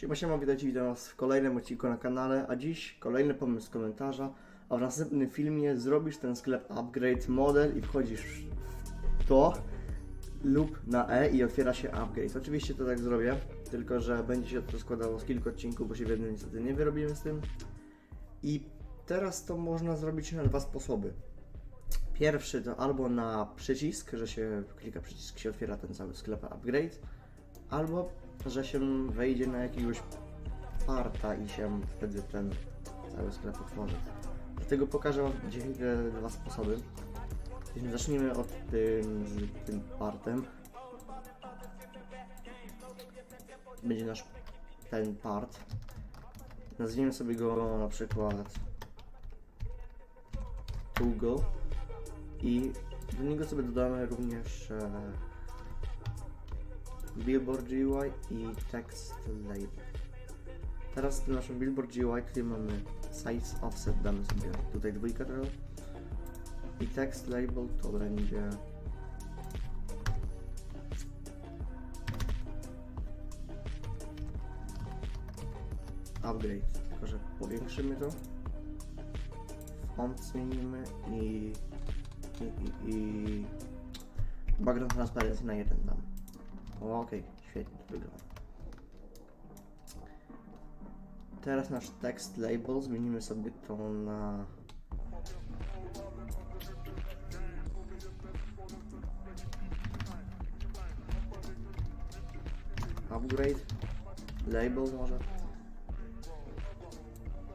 Siema, siema, witajcie, witam was w kolejnym odcinku na kanale, a dziś kolejny pomysł z komentarza, a w następnym filmie zrobisz ten sklep upgrade model i wchodzisz w to lub na E i otwiera się upgrade. Oczywiście to tak zrobię, tylko że będzie się to składało z kilku odcinków, bo się w jednym niestety nie wyrobimy z tym. I teraz to można zrobić na dwa sposoby. Pierwszy to albo na przycisk, że się klika przycisk, się otwiera ten cały sklep upgrade, albo że się wejdzie na jakiegoś parta i się wtedy ten cały sklep otworzy. Dlatego pokażę Wam dzisiaj te dwa sposoby. Więc Zacznijmy od tym, tym partem. Będzie nasz ten part. Nazwijmy sobie go na przykład Google i do niego sobie dodamy również e, Billboard GUI i Text Label. Teraz w naszym Billboard GUI, tutaj mamy Size Offset, damy sobie tutaj dwójkę teraz. I Text Label to będzie Upgrade, tylko że powiększymy to. Font zmienimy i, i, i, i background transparency na jeden dam. Okej, świetnie to wygląda. Teraz nasz text label zmienimy sobie to na upgrade label może.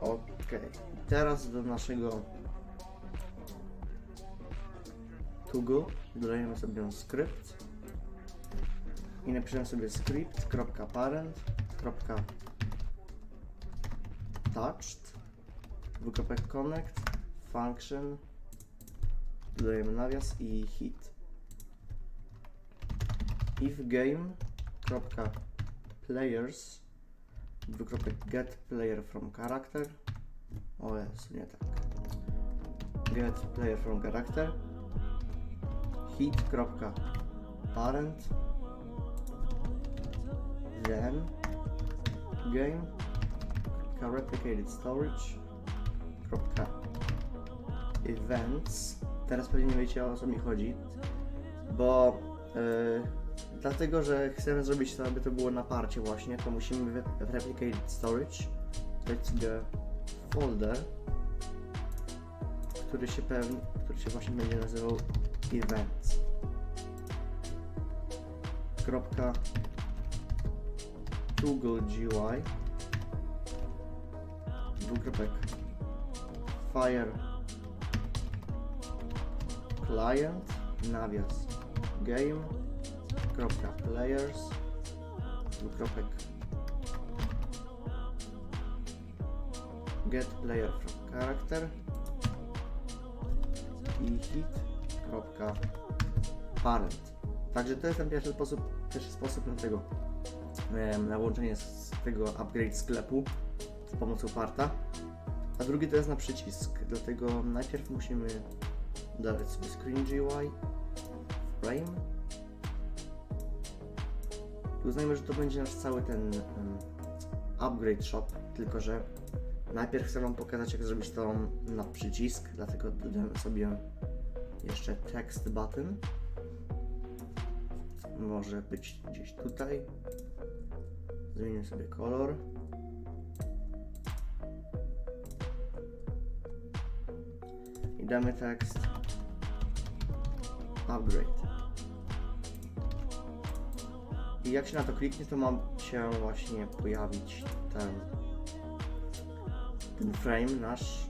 Ok, teraz do naszego tugu dodajemy sobie skrypt i napiszemy sobie script.parent.touched dwukropek connect function dodajemy nawias i hit. if game.players dwukropek get player from character. O jest, nie tak. Get player from character. Hit.parent then game replicated storage. Events. Teraz pewnie nie wiecie o co mi chodzi bo yy, dlatego, że chcemy zrobić to, aby to było na parcie właśnie to musimy w replicated storage dać sobie folder który się pewnie, który się właśnie będzie nazywał events. Kropka Google GUI dwukropek. Fire. Client. Nawias. Game. Kropka. Players. Dwukropek. Get player from character. I hit. Kropka. Parent. Także to jest ten pierwszy sposób pierwszy sposób na tego na łączenie z tego upgrade sklepu z pomocą parta a drugi to jest na przycisk dlatego najpierw musimy dodać sobie screen GUI frame. I uznajmy, że to będzie nasz cały ten um, upgrade shop, tylko że najpierw chcę Wam pokazać jak zrobić to na przycisk, dlatego dodamy sobie jeszcze text button. Może być gdzieś tutaj zmienimy sobie kolor i damy tekst upgrade i jak się na to kliknie, to ma się właśnie pojawić ten, ten frame nasz.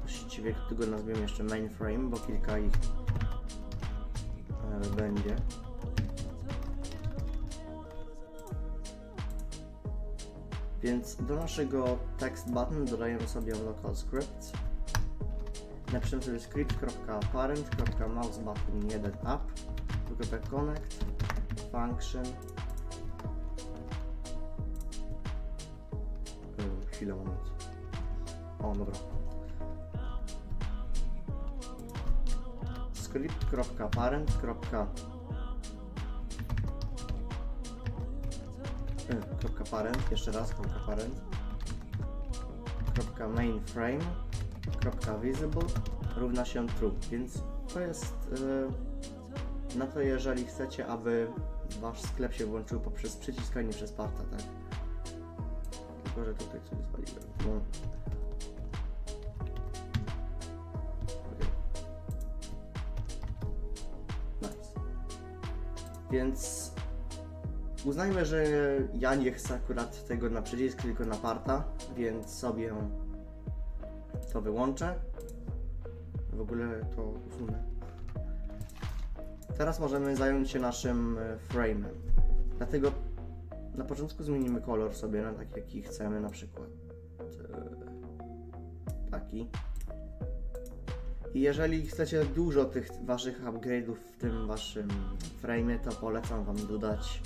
Właściwie go nazwiemy jeszcze main frame, bo kilka ich e, będzie. Więc do naszego text button dodajemy sobie local script. Napiszemy sobie script.parent.mousebutton1 up, connect, function chwilę, moment. O, dobra. script.parent. kropka parent, jeszcze raz kropka parent, kropka mainframe, kropka visible równa się true, więc to jest e, na to jeżeli chcecie, aby wasz sklep się włączył poprzez przyciskanie przez parta, tak? Tylko, że tutaj coś zwaliłem. No. Nice. Więc uznajmy, że ja nie chcę akurat tego na przycisk, tylko na parta, więc sobie to wyłączę. W ogóle to usunę. Teraz możemy zająć się naszym e, frame'em. Dlatego na początku zmienimy kolor sobie na taki, jaki chcemy, na przykład e, taki. I jeżeli chcecie dużo tych waszych upgrade'ów w tym waszym frame'ie, to polecam wam dodać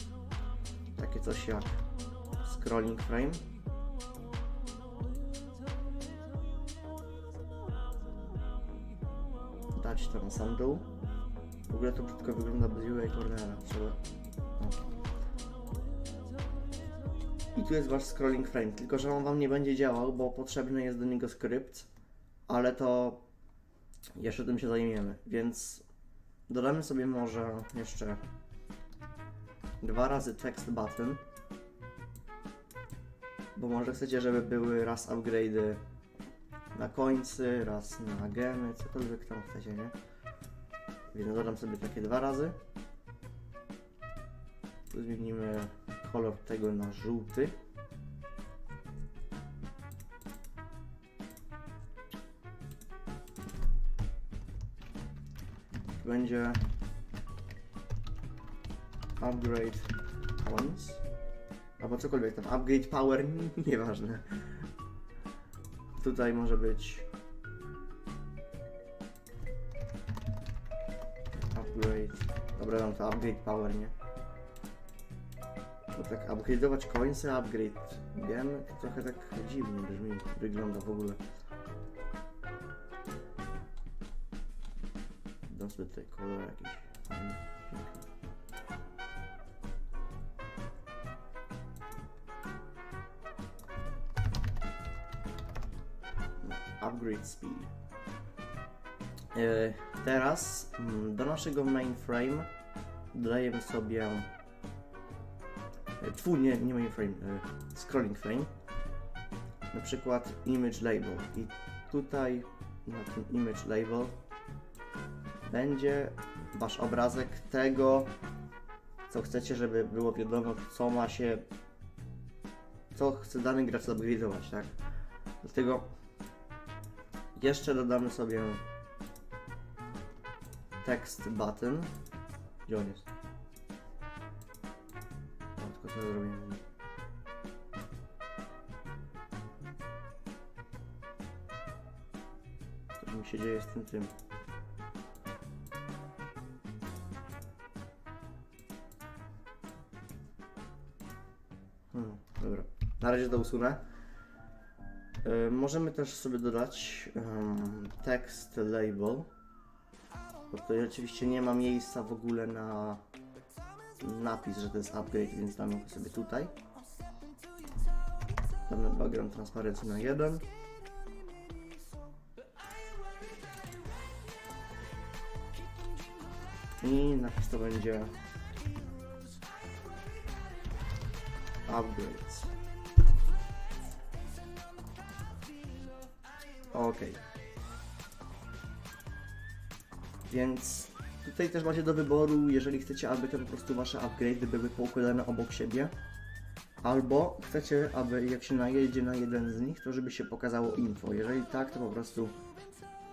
takie coś jak scrolling frame. Dać na sam dół. W ogóle to brzydko wygląda bez UI cornera. Trzeba... I tu jest wasz scrolling frame, tylko że on wam nie będzie działał, bo potrzebny jest do niego skrypt, ale to jeszcze tym się zajmiemy, więc dodamy sobie może jeszcze dwa razy text button, bo może chcecie, żeby były raz upgrade'y na końcy, raz na gemy, cokolwiek tam chcecie, nie? Więc dodam sobie takie dwa razy. Tu zmienimy kolor tego na żółty. Będzie upgrade points. Albo cokolwiek tam, upgrade power, nieważne. Tutaj może być upgrade. Dobra, dam to upgrade power, nie? Bo tak upgrade'ować końce, upgrade wiem, to trochę tak dziwnie brzmi, wygląda w ogóle. Dam sobie tutaj kolor jakiś fajny, Upgrade speed. E, Teraz mm, do naszego mainframe dodajemy sobie e, Twój, nie, nie mainframe, e, scrolling frame na przykład image label i tutaj na tym image label będzie wasz obrazek tego co chcecie, żeby było wiadomo co ma się co chce dany gracz upgrade'ować, tak? Dlatego jeszcze dodamy sobie text button. Gdzie on jest? O, tylko sobie zrobię. Co mi się dzieje z tym tym? Hmm, dobra. Na razie to usunę. Y, możemy też sobie dodać em, text label. Bo tutaj oczywiście nie ma miejsca w ogóle na napis, że to jest upgrade, więc damy go sobie tutaj. Damy background transparency na 1. I napis to będzie upgrades. Okej. Więc tutaj też macie do wyboru, jeżeli chcecie, aby te po prostu wasze upgrade'y były poukładane obok siebie. Albo chcecie, aby jak się najedzie na jeden z nich, to żeby się pokazało info. Jeżeli tak, to po prostu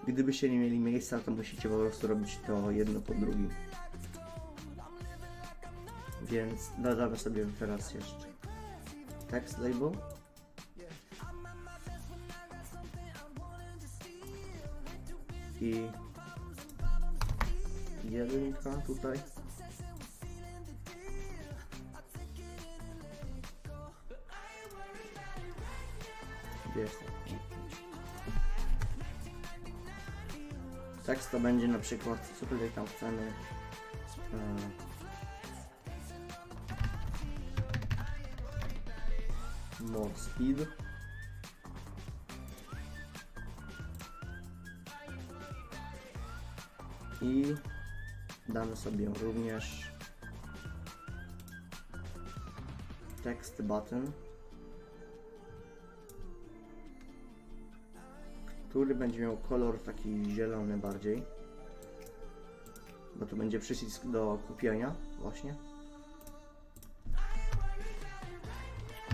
gdybyście nie mieli miejsca, to musicie po prostu robić to jedno po drugim. Więc dodamy sobie teraz jeszcze text label. I jedynka tutaj. Gdzie jest? Tekst to będzie na przykład, co tutaj tam chcemy. e, More speed. I damy sobie również text button, który będzie miał kolor taki zielony bardziej, bo tu będzie przycisk do kupienia właśnie.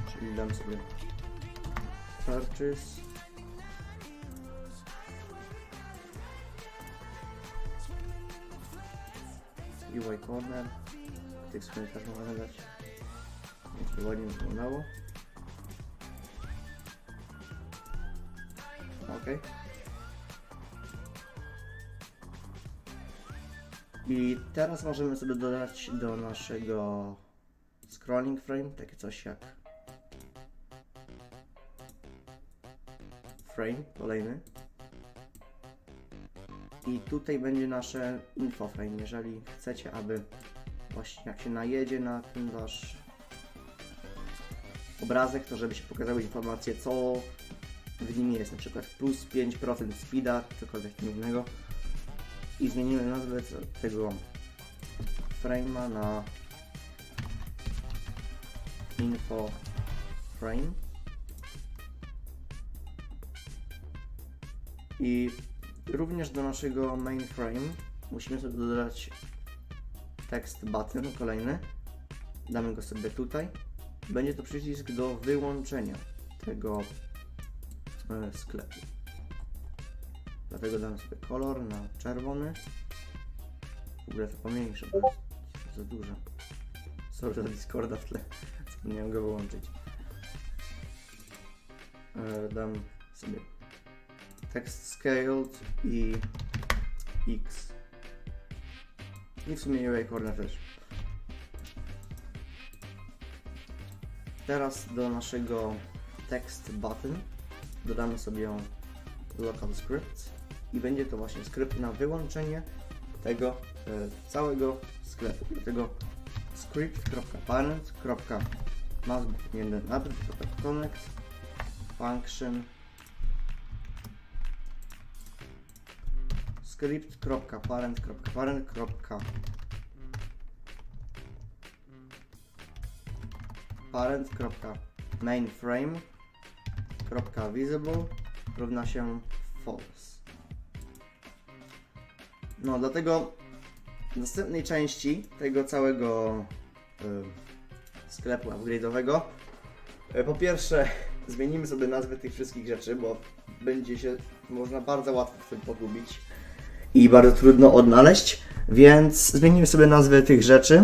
Czyli dam sobie purchase UI corner tych swoich też można dać. Jeszcze ładnie wyglądało. Ok i teraz możemy sobie dodać do naszego scrolling frame takie coś jak frame kolejny i tutaj będzie nasze info frame, jeżeli chcecie, aby właśnie jak się najedzie na ten wasz obrazek, to żeby się pokazały informacje, co w nim jest, na przykład plus 5% speeda, cokolwiek innego. I zmienimy nazwę tego frame'a na info frame. I również do naszego mainframe musimy sobie dodać text button kolejny. Damy go sobie tutaj. Będzie to przycisk do wyłączenia tego e, sklepu. Dlatego damy sobie kolor na czerwony. W ogóle to pomniejsze bo jest za dużo sorry za Discorda w tle. Zapomniałem go wyłączyć. E, dam sobie text scaled i x. I w sumie UI corner też. Teraz do naszego text button dodamy sobie local script i będzie to właśnie skrypt na wyłączenie tego e, całego sklepu. Dlatego script.parent.connect function script.parent.parent. parent.mainframe.visible równa się false. No, dlatego w następnej części tego całego y, sklepu upgrade'owego y, po pierwsze zmienimy sobie nazwy tych wszystkich rzeczy, bo będzie się można bardzo łatwo w tym pogubić i bardzo trudno odnaleźć, więc zmienimy sobie nazwy tych rzeczy.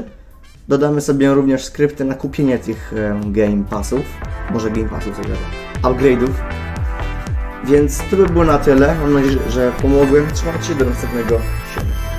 Dodamy sobie również skrypty na kupienie tych Game Passów, może Game Passów, upgrade'ów. Więc to by było na tyle. Mam nadzieję, że pomogłem. Trzymajcie do następnego siebie.